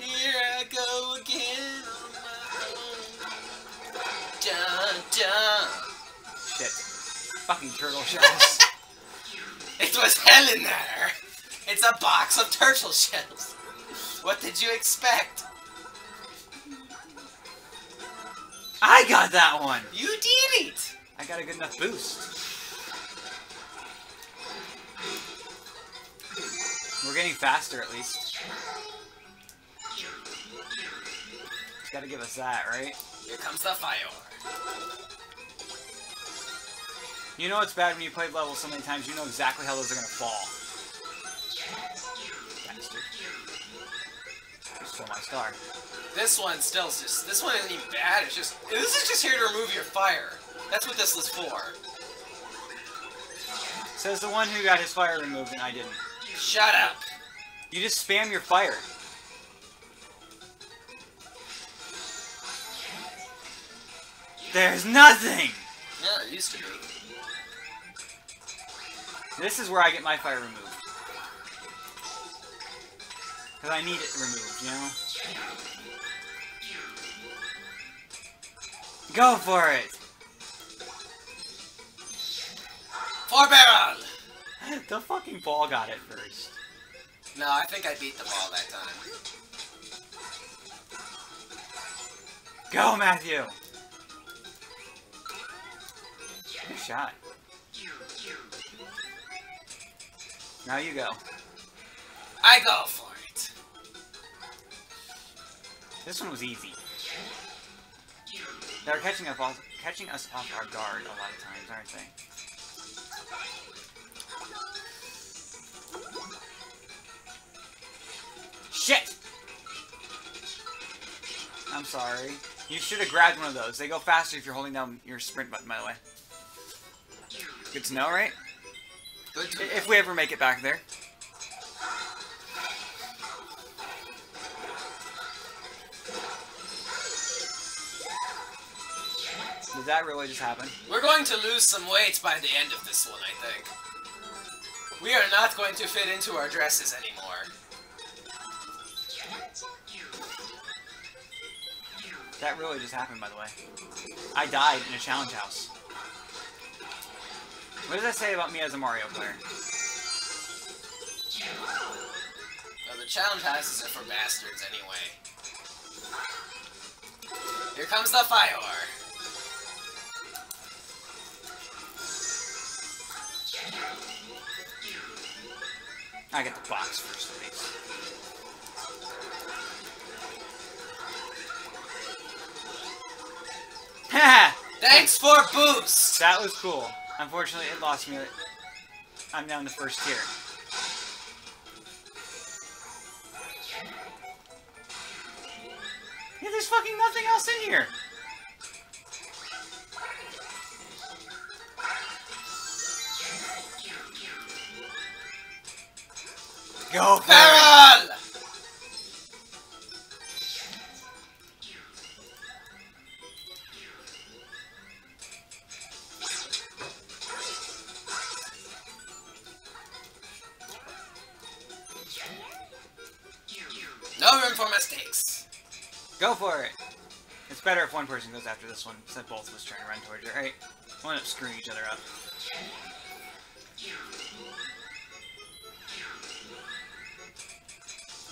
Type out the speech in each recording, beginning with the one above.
Here I go again on my own. Dun, dun. Shit. Fucking turtle shells. It was hell in there. It's a box of turtle shells. What did you expect? I got that one! You did it. I got a good enough boost. We're getting faster at least. Gotta give us that, right? Here comes the fire. You know it's bad when you play levels so many times, you know exactly how those are gonna fall. Bastard. Stole my star. This one still just this one isn't even bad. It's just this is just here to remove your fire. That's what this was for. Says the one who got his fire removed and I didn't. Shut up. You just spam your fire. There's nothing! Yeah, it used to be. This is where I get my fire removed. Because I need it removed, you know? Go for it! Four barrel. the fucking ball got it first. No, I think I beat the ball that time. Go, Matthew! Shot. Now you go. I go for it. This one was easy. They're catching us off, catching us off our guard a lot of times, aren't they? Shit! I'm sorry. You should have grabbed one of those. They go faster if you're holding down your sprint button, by the way. Good to know, right? Good to If we ever make it back there. Did that really just happen? We're going to lose some weight by the end of this one, I think. We are not going to fit into our dresses anymore. That really just happened, by the way. I died in a challenge house. What does that say about me as a Mario player? Well, the challenge houses are for bastards anyway. Here comes the fire. I get the box first, at least. Ha! Thanks for boost! That was cool. Unfortunately, it lost me. I'm down to first tier. Yeah, there's fucking nothing else in here. Go for room for mistakes. Go for it. It's better if one person goes after this one, since both of us trying to run towards it, right? We'll end up screwing each other up.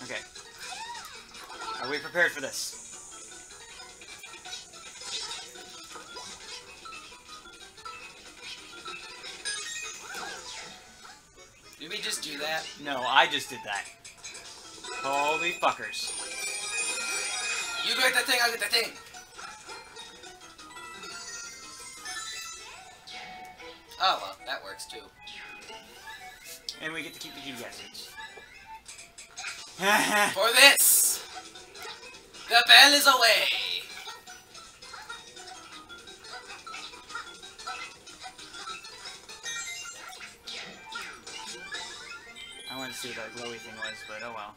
Okay. Are we prepared for this? Did we just do that? No, I just did that. Holy fuckers. You get the thing, I get the thing. Oh well, that works too. And we get to keep the key guesses. For this, the bell is away. I wanted to see what that glowy thing was, but oh well.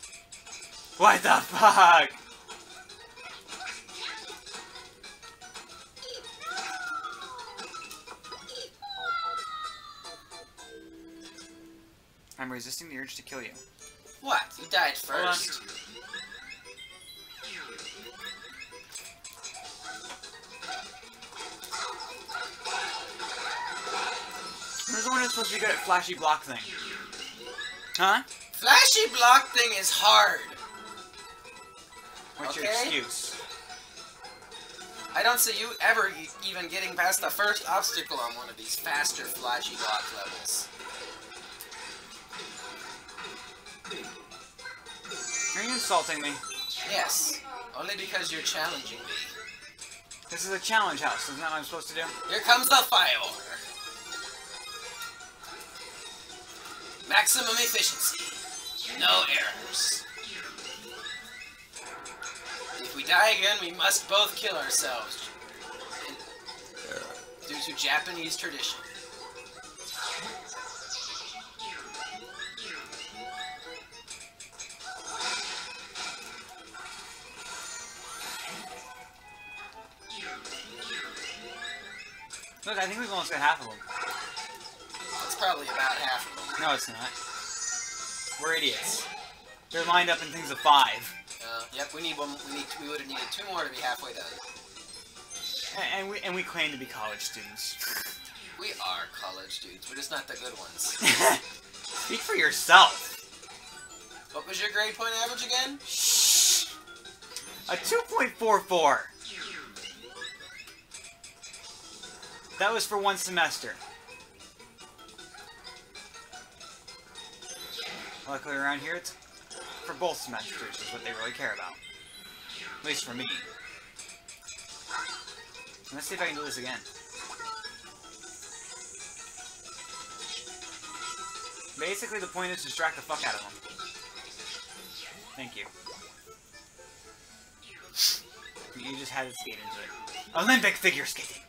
What the fuck? I'm resisting the urge to kill you. What? You died first. Who's the one who's supposed to be good at flashy block thing? Huh? Flashy block thing is hard. What's your excuse? I don't see you ever e- even getting past the first obstacle on one of these faster flashy block levels. You're you insulting me? Yes, only because you're challenging me. This is a challenge house, isn't that what I'm supposed to do? Here comes the fire. Maximum efficiency. No errors. Die again, we must both kill ourselves. Due to Japanese tradition. Look, I think we've almost got half of them. That's probably about half of them. No, it's not. We're idiots. They're lined up in things of five. Yep, we need one. We need. We would have needed two more to be halfway done. A- And we and we claim to be college students. We are college dudes. We're just not the good ones. Speak for yourself. What was your grade point average again? Shh. A 2.44. That was for one semester. Luckily around here, it's for both semesters is what they really care about. At least for me. Let's see if I can do this again. Basically, the point is to distract the fuck out of them. Thank you. You just had to skate into it. Olympic figure skating.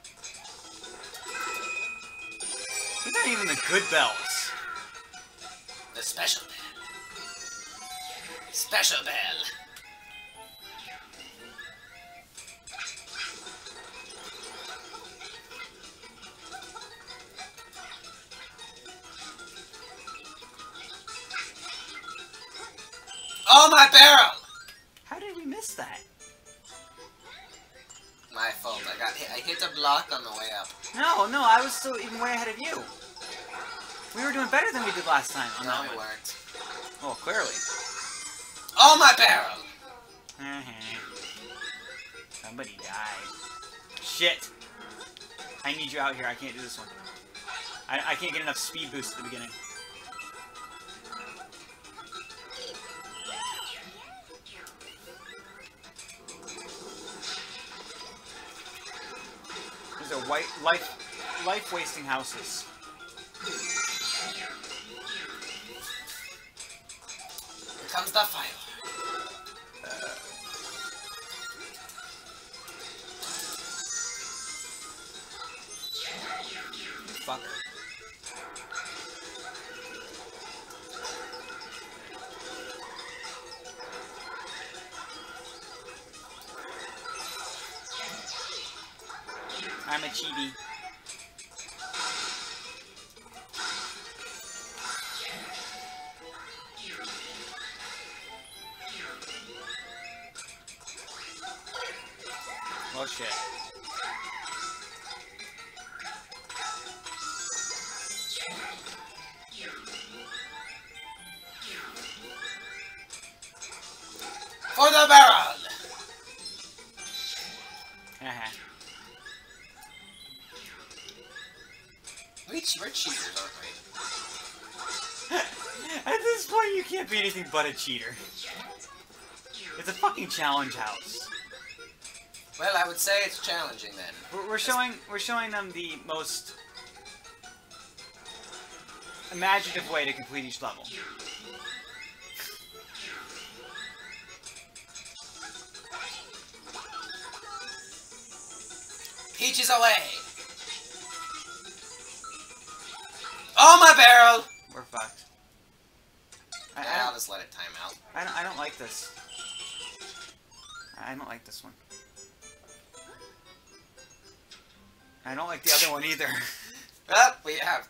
These aren't even the good bells. The special. Special bell. Oh my barrel! How did we miss that? My fault. I got hit. I hit a block on the way up. No, no, I was still even way ahead of you. We were doing better than we did last time. No, we weren't. Well, clearly. Oh my barrel! Mm-hmm. Somebody died. Shit. I need you out here. I can't do this one. I, I can't get enough speed boost at the beginning. These are white life life wasting houses. Here comes the fire. Fucker. I'm a chibi. Oh, well, shit. For the barrel! Haha. We, we're cheaters, aren't we? At this point, you can't be anything but a cheater. It's a fucking challenge house. Well, I would say it's challenging then. We're, we're showing we're showing them the most imaginative way to complete each level. Peaches away! Oh, my barrel! We're fucked. I, I, Yeah, I'll don't, just let it time out. I, don't, I don't like this. I don't like this one. I don't like the other one either. Well, we have